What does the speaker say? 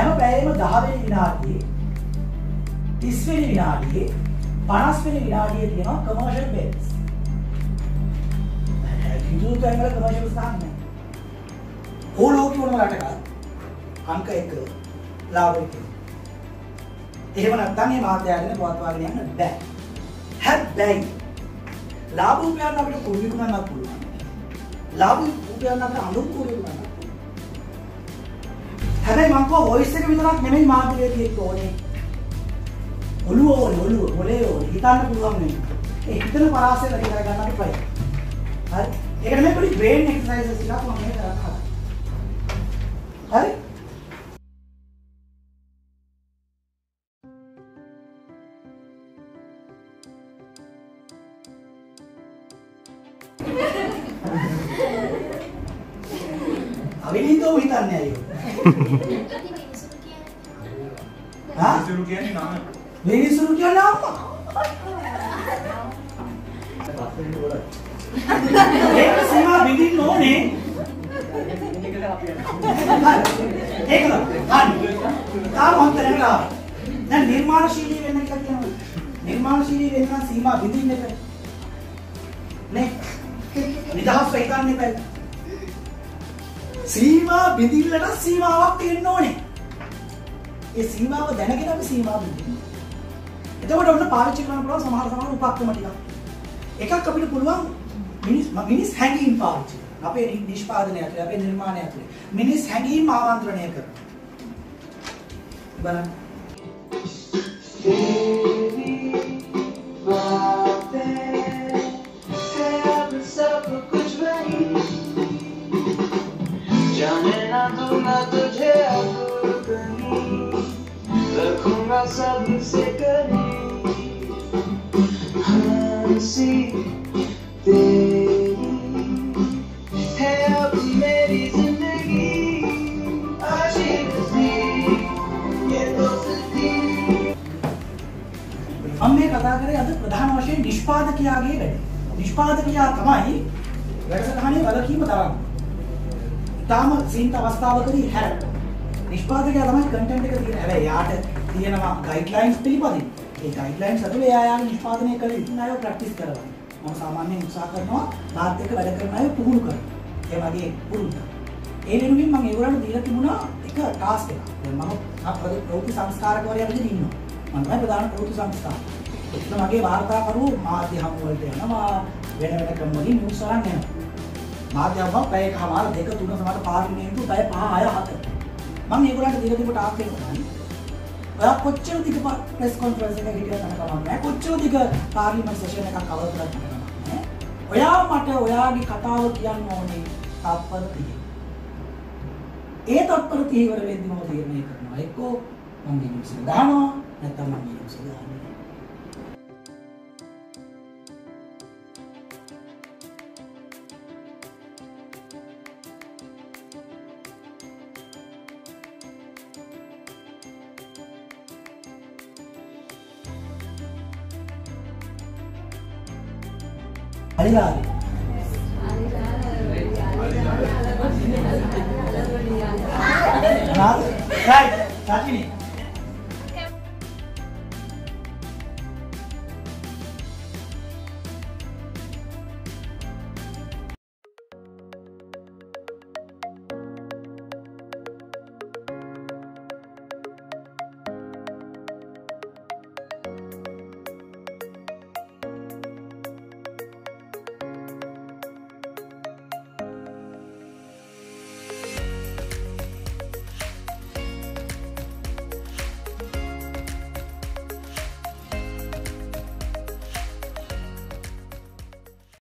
හැබැයිම 10 වෙනි විනාඩියේ 30 වෙනි විනාඩියේ 50 වෙනි විනාඩියේ තියෙනවා කමර්ෂල් බෙල්ස්. කිසිදු තැනක කමර්ෂල් ස්ථාන නැහැ. ඕලෝක වුණ රටක අංක 1 ලාභය තියෙනවා. එහෙම නැත්නම් මේ මාධ්‍යයෙන් පවත්වාගෙන යන්න බෑ. හැබැයි ලාභ උපයන්න අපිට කුරු විකුණන්නත් පුළුවන්. ලාභ උපයන්න අපිට අඳුරු කුරු විකුණන්නත් පුළුවන්. හැබැයි මං කෝ වොයිස් එක විතරක් නෙමෙයි මාධ්‍යයේ තියෙන්න ඕනේ. ඔළුව ඕනේ ඔළුව මොලේ ඕනේ හිතන්න පුළුවන් නේ. ඒ හිතන පරාසය වැඩි කරගන්න අපි try. හරි. ඒකට මේ පොඩි brain exercises ටිකක් මම මේ කරන්න හදනවා. හරි? අවිනින්දෝ හිතන්නේ අයියෝ. හා? ඉතුරු කියන්නේ නම. මිනිසුරු කියන්නේ අම්මා. ඒක සීමා බිඳින්න ඕනේ. ඒක නේද? හරි. තාම අන්තරයට ආවා. දැන් නිර්මාණශීලී වෙන්න කියලා කියනවා. නිර්මාණශීලී වෙන්න නම් සීමා බිඳින්න එපා. නේ? නිදහස් වෙන්න එපා. සීමා බිඳිල්ලට සීමාවක් තියෙන්න ඕනේ. ඒ සීමාව දැනගෙන අපි සීමා බිඳින්න. එතකොට ඔන්න පාවිච්චි කරන්න පුළුවන් සමහර සමහර උපක්‍රම ටිකක්. එකක් අපිට පුළුවන් මිනිස් මිනිස් හැඟීම් පාවිච්චි කරන්න. අපේ නිෂ්පාදනය ඇතුලේ අපේ නිර්මාණය ඇතුලේ මිනිස් හැඟීම් ආමන්ත්‍රණය කරන්න. බලන්න. दूँगा तुझे रखूँगा सबसे हँसी हाँ, तेरी है अब मेरी ज़िंदगी। ये तो हमने कथाकरे ಅದು ಪ್ರಧಾನವಶೇ ನಿಷ್ಪಾದಕಿಯಾಗಿಯೇ ಇದೆ ನಿಷ್ಪಾದಕಿಯ ತಮಾಯಿ වැඩසටහනේ වගකීම දරන්නේ. ඊටාම සීමිත අවස්ථාවකදී හැර නිෂ්පාදකයා තමයි කන්ටෙන්ට් එක තියෙන. හැබැයි යාට තියෙනවා ගයිඩ්ලයින්ස් පිළිපදින්න. ඒ ගයිඩ්ලයින්ස් ඇතුලේ එයා යාගේ නිෂ්පාදනය කළ යුතු අය ප්‍රැක්ටිස් කරනවා. මම සාමාන්‍යයෙන් උත්සාහ කරනවා තාත් එක්ක වැඩ කරන අය පුහුණු කරන්න. ඒ වගේ පුරුද්ද. ඒ වෙනුවෙන් මම ඒගොල්ලන්ට දීලා තිබුණා එක ටාස්ක් එකක්. දැන් මම ප්‍රවෘත්ති සංස්කාරකවරයා විදිහට ඉන්නවා. මම තමයි ප්‍රධාන ප්‍රවෘත්ති සංස්කාරක. එතන මගේ වාර්තාකරු මාධ්‍ය හමු වලට යනවා වෙන වෙන ක්‍රම වලින් නිවුස් අරන් යනවා. මාධ්‍ය හමු පැයකමාර දෙක තුන සමහර පාර්ලිමේන්තු පැය 5 6 7. මම ඒගොල්ලන්ට දීලා තිබ්බ ටාස්ක් එක තමයි. ඔයා කොච්චර දිග ප්‍රෙස් කොන්ෆරන්ස් එකක හිටියද මම කවන්නේ නැහැ. කොච්චර දිග පාර්ලිමේන්තු සෙෂන් එකක් කවර් කරන්නද නැහැ. ඔයා මට ඔයාගේ කතාව කියන්න ඕනේ තත්පර 30. ඒ තත්පර 30 වල වෙද්දි මම තීරණය කරනවා. එක්කෝ මම නිවුස් එක දානවා නැත්නම් මම නිවුස් එක දාන්නේ නැහැ. හරිලාද? මොනවාද? right. සතිනේ.